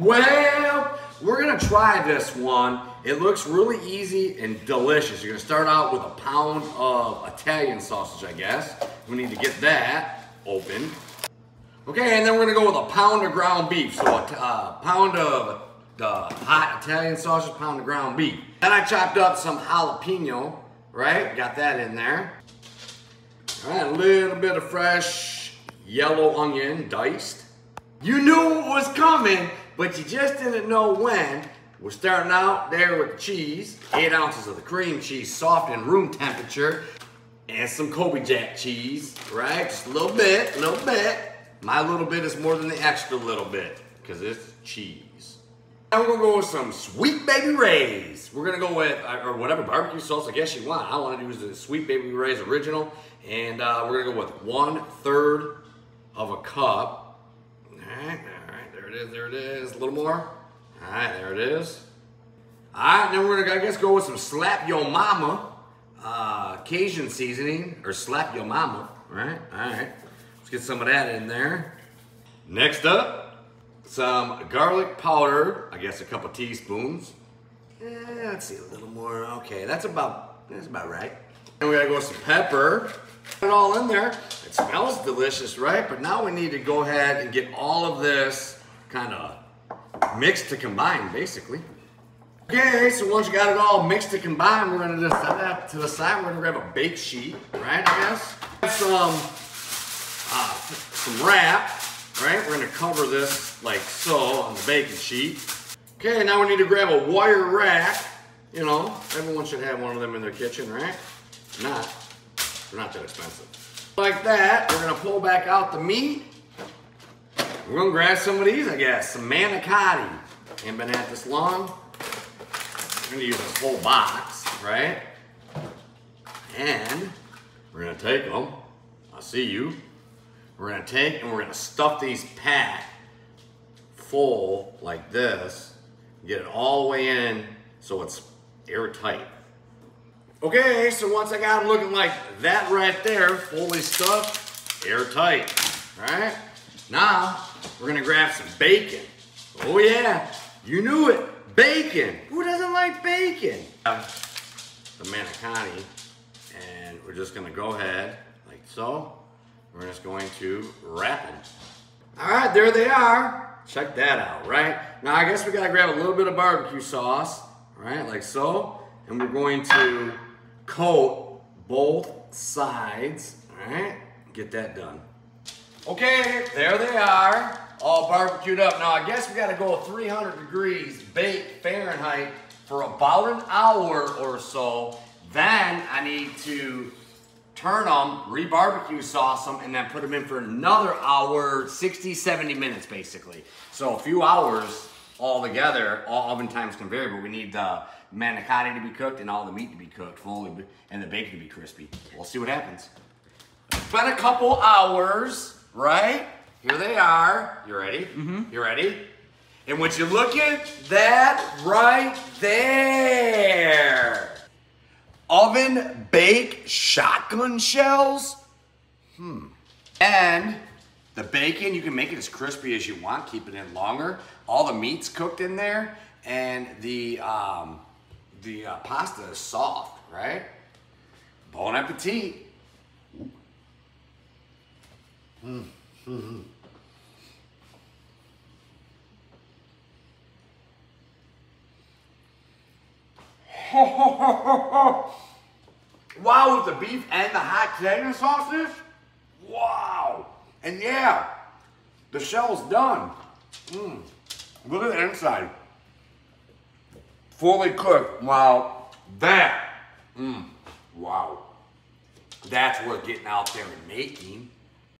Well, we're gonna try this one. It looks really easy and delicious. You're gonna start out with a pound of Italian sausage, I guess. We need to get that open. Okay, and then we're gonna go with a pound of ground beef. So a uh, pound of the hot Italian sausage, pound of ground beef. Then I chopped up some jalapeno, right? Got that in there. All right, a little bit of fresh yellow onion, diced. You knew it was coming, but you just didn't know when. We're starting out there with the cheese, eight ounces of the cream cheese, soft and room temperature, and some Colby Jack cheese, right? Just a little bit, a little bit. My little bit is more than the extra little bit, because it's cheese. Now we're gonna go with some Sweet Baby Ray's. We're gonna go with, uh, or whatever barbecue sauce I guess you want. I wanna use the Sweet Baby Ray's original, and uh, we're gonna go with one third of a cup. All right, all right, there it there it is. A little more. All right, there it is. All right, then we're gonna, I guess, go with some Slap Yo Mama uh, Cajun seasoning, or Slap Yo Mama, right? All right. Let's get some of that in there. Next up, some garlic powder, I guess a couple teaspoons. Eh, let's see, a little more. Okay, that's about, that's about right. And we gotta go with some pepper. Put it all in there. It smells delicious, right? But now we need to go ahead and get all of this kind of mixed to combine, basically. Okay, so once you got it all mixed to combine, we're gonna just set that to the side. We're gonna grab a bake sheet, right, I guess. Some uh, some wrap, right? We're gonna cover this like so on the baking sheet. Okay, now we need to grab a wire rack. You know, everyone should have one of them in their kitchen, right? Not, they're not that expensive. Like that, we're gonna pull back out the meat. We're gonna grab some of these, I guess, some manicotti. Ain't been at this long. We're gonna use this whole box, right? And we're gonna take them. I see you. We're gonna take and we're gonna stuff these packed full like this. Get it all the way in so it's airtight. Okay, so once I got them looking like that right there, fully stuffed, airtight, all right? Now, we're gonna grab some bacon. Oh yeah, you knew it, bacon. Who doesn't like bacon? Uh, the manicotti, and we're just gonna go ahead like so. We're just going to wrap them. All right, there they are. Check that out, right? Now I guess we gotta grab a little bit of barbecue sauce, right, like so. And we're going to coat both sides, all right? Get that done. Okay, there they are, all barbecued up. Now I guess we gotta go 300 degrees bake Fahrenheit for about an hour or so. Then I need to turn them, re-barbecue sauce them, and then put them in for another hour, 60, 70 minutes basically. So a few hours all together, all oven times can vary, but we need the manicotti to be cooked and all the meat to be cooked fully and the bacon to be crispy. We'll see what happens. It's been a couple hours, right? Here they are. You ready? Mm-hmm. You ready? And would you look at that right there? oven bake shotgun shells. Hmm. And the bacon, you can make it as crispy as you want, keep it in longer. All the meat's cooked in there, and the um, the uh, pasta is soft, right? Bon appetit. Mm. Mm-hmm. wow, with the beef and the hot Canadian sausage? Wow. And yeah, the shell's done. Mm. Look at the inside. Fully cooked. Wow. That, mm. wow. That's worth getting out there and making.